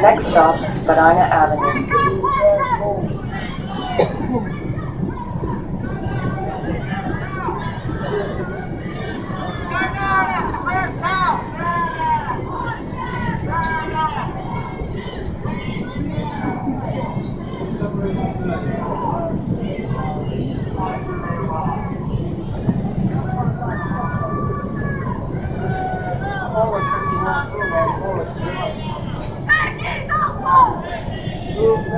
Next stop, Spadina Avenue.